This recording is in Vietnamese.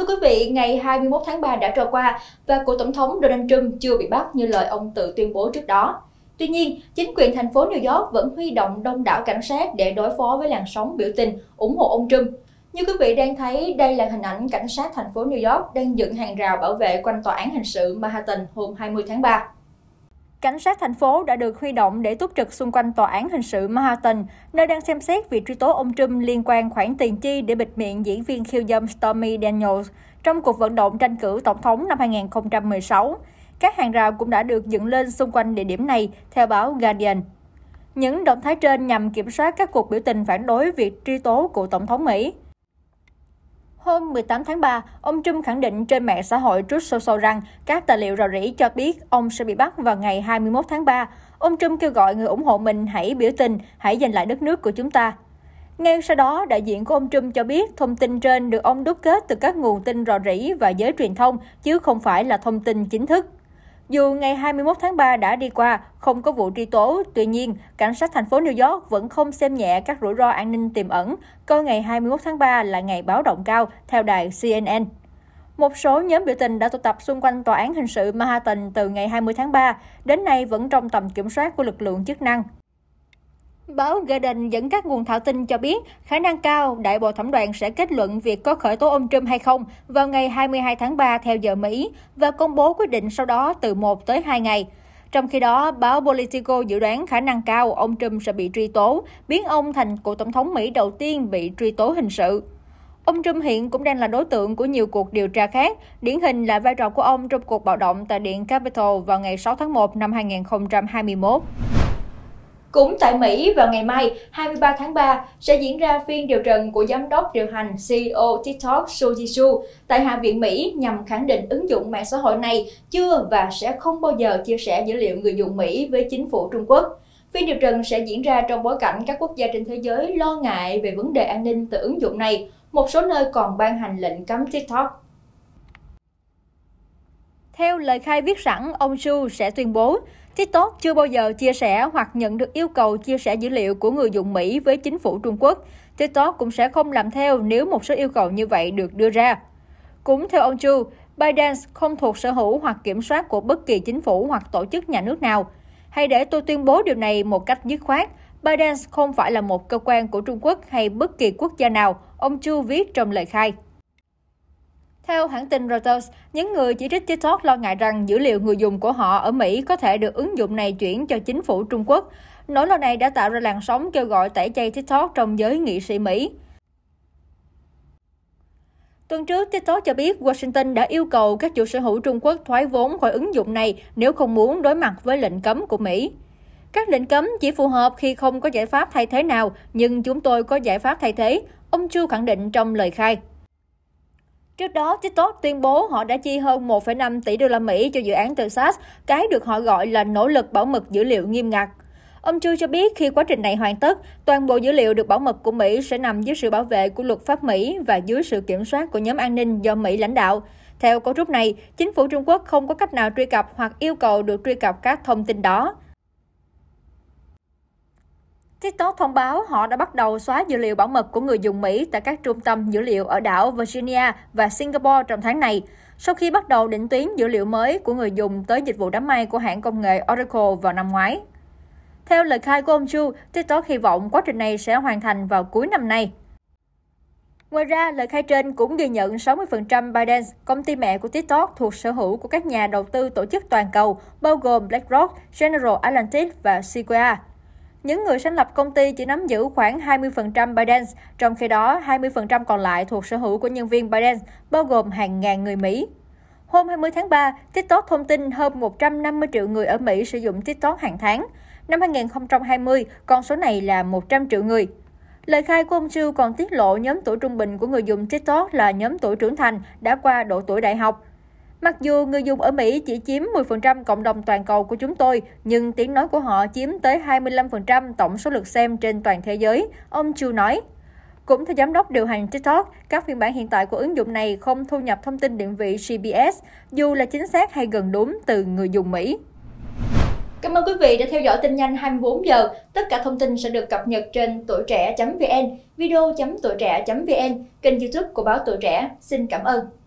Thưa quý vị, ngày 21 tháng 3 đã trôi qua và cựu tổng thống Donald Trump chưa bị bắt như lời ông tự tuyên bố trước đó. Tuy nhiên, chính quyền thành phố New York vẫn huy động đông đảo cảnh sát để đối phó với làn sóng biểu tình ủng hộ ông Trump. Như quý vị đang thấy, đây là hình ảnh cảnh sát thành phố New York đang dựng hàng rào bảo vệ quanh tòa án hình sự Manhattan hôm 20 tháng 3. Cảnh sát thành phố đã được huy động để túc trực xung quanh tòa án hình sự Manhattan, nơi đang xem xét việc truy tố ông Trump liên quan khoản tiền chi để bịt miệng diễn viên khiêu dâm Stormy Daniels trong cuộc vận động tranh cử tổng thống năm 2016. Các hàng rào cũng đã được dựng lên xung quanh địa điểm này, theo báo Guardian. Những động thái trên nhằm kiểm soát các cuộc biểu tình phản đối việc truy tố của Tổng thống Mỹ. Hôm 18 tháng 3, ông Trump khẳng định trên mạng xã hội Truth Social rằng các tài liệu rò rỉ cho biết ông sẽ bị bắt vào ngày 21 tháng 3. Ông Trump kêu gọi người ủng hộ mình hãy biểu tình, hãy giành lại đất nước của chúng ta. Ngay sau đó, đại diện của ông Trump cho biết thông tin trên được ông đúc kết từ các nguồn tin rò rỉ và giới truyền thông, chứ không phải là thông tin chính thức. Dù ngày 21 tháng 3 đã đi qua, không có vụ truy tố, tuy nhiên, cảnh sát thành phố New York vẫn không xem nhẹ các rủi ro an ninh tiềm ẩn, coi ngày 21 tháng 3 là ngày báo động cao, theo đài CNN. Một số nhóm biểu tình đã tụ tập xung quanh tòa án hình sự Manhattan từ ngày 20 tháng 3, đến nay vẫn trong tầm kiểm soát của lực lượng chức năng. Báo Guardian dẫn các nguồn thạo tin cho biết khả năng cao Đại bộ Thẩm đoàn sẽ kết luận việc có khởi tố ông Trump hay không vào ngày 22 tháng 3 theo giờ Mỹ và công bố quyết định sau đó từ 1 tới 2 ngày. Trong khi đó, báo Politico dự đoán khả năng cao ông Trump sẽ bị truy tố, biến ông thành cựu tổng thống Mỹ đầu tiên bị truy tố hình sự. Ông Trump hiện cũng đang là đối tượng của nhiều cuộc điều tra khác, điển hình là vai trò của ông trong cuộc bạo động tại Điện Capitol vào ngày 6 tháng 1 năm 2021. Cũng tại Mỹ, vào ngày mai 23 tháng 3 sẽ diễn ra phiên điều trần của giám đốc điều hành CEO TikTok Su Jisoo tại Hạ viện Mỹ nhằm khẳng định ứng dụng mạng xã hội này chưa và sẽ không bao giờ chia sẻ dữ liệu người dùng Mỹ với chính phủ Trung Quốc. Phiên điều trần sẽ diễn ra trong bối cảnh các quốc gia trên thế giới lo ngại về vấn đề an ninh từ ứng dụng này. Một số nơi còn ban hành lệnh cấm TikTok. Theo lời khai viết sẵn, ông Su sẽ tuyên bố TikTok chưa bao giờ chia sẻ hoặc nhận được yêu cầu chia sẻ dữ liệu của người dùng Mỹ với chính phủ Trung Quốc. TikTok cũng sẽ không làm theo nếu một số yêu cầu như vậy được đưa ra. Cũng theo ông Chu, Biden không thuộc sở hữu hoặc kiểm soát của bất kỳ chính phủ hoặc tổ chức nhà nước nào. Hay để tôi tuyên bố điều này một cách dứt khoát, Biden không phải là một cơ quan của Trung Quốc hay bất kỳ quốc gia nào, ông Chu viết trong lời khai. Theo hãng tin Reuters, những người chỉ trích TikTok lo ngại rằng dữ liệu người dùng của họ ở Mỹ có thể được ứng dụng này chuyển cho chính phủ Trung Quốc. Nỗi lo này đã tạo ra làn sóng kêu gọi tẩy chay TikTok trong giới nghị sĩ Mỹ. Tuần trước, TikTok cho biết Washington đã yêu cầu các chủ sở hữu Trung Quốc thoái vốn khỏi ứng dụng này nếu không muốn đối mặt với lệnh cấm của Mỹ. Các lệnh cấm chỉ phù hợp khi không có giải pháp thay thế nào, nhưng chúng tôi có giải pháp thay thế, ông Chu khẳng định trong lời khai. Trước đó, TikTok tuyên bố họ đã chi hơn 1,5 tỷ đô la Mỹ cho dự án từ SaaS, cái được họ gọi là nỗ lực bảo mật dữ liệu nghiêm ngặt. Ông Chu cho biết khi quá trình này hoàn tất, toàn bộ dữ liệu được bảo mật của Mỹ sẽ nằm dưới sự bảo vệ của luật pháp Mỹ và dưới sự kiểm soát của nhóm an ninh do Mỹ lãnh đạo. Theo cấu trúc này, chính phủ Trung Quốc không có cách nào truy cập hoặc yêu cầu được truy cập các thông tin đó. TikTok thông báo họ đã bắt đầu xóa dữ liệu bảo mật của người dùng Mỹ tại các trung tâm dữ liệu ở đảo Virginia và Singapore trong tháng này, sau khi bắt đầu định tuyến dữ liệu mới của người dùng tới dịch vụ đám mây của hãng công nghệ Oracle vào năm ngoái. Theo lời khai của ông Chu, TikTok hy vọng quá trình này sẽ hoàn thành vào cuối năm nay. Ngoài ra, lời khai trên cũng ghi nhận 60% ByteDance, công ty mẹ của TikTok thuộc sở hữu của các nhà đầu tư tổ chức toàn cầu, bao gồm BlackRock, General Atlantic và Sequoia. Những người sáng lập công ty chỉ nắm giữ khoảng 20% ByteDance, trong khi đó 20% còn lại thuộc sở hữu của nhân viên ByteDance, bao gồm hàng ngàn người Mỹ. Hôm 20 tháng 3, TikTok thông tin hơn 150 triệu người ở Mỹ sử dụng TikTok hàng tháng. Năm 2020, con số này là 100 triệu người. Lời khai của ông Chu còn tiết lộ nhóm tuổi trung bình của người dùng TikTok là nhóm tuổi trưởng thành đã qua độ tuổi đại học. Mặc dù người dùng ở Mỹ chỉ chiếm 10% cộng đồng toàn cầu của chúng tôi, nhưng tiếng nói của họ chiếm tới 25% tổng số lượt xem trên toàn thế giới, ông Chu nói. Cũng theo giám đốc điều hành TikTok, các phiên bản hiện tại của ứng dụng này không thu nhập thông tin định vị GPS, dù là chính xác hay gần đúng từ người dùng Mỹ. Cảm ơn quý vị đã theo dõi tin nhanh 24 giờ. Tất cả thông tin sẽ được cập nhật trên tuổi trẻ.vn, video.tuổi trẻ.vn, kênh youtube của báo Tuổi Trẻ. Xin cảm ơn.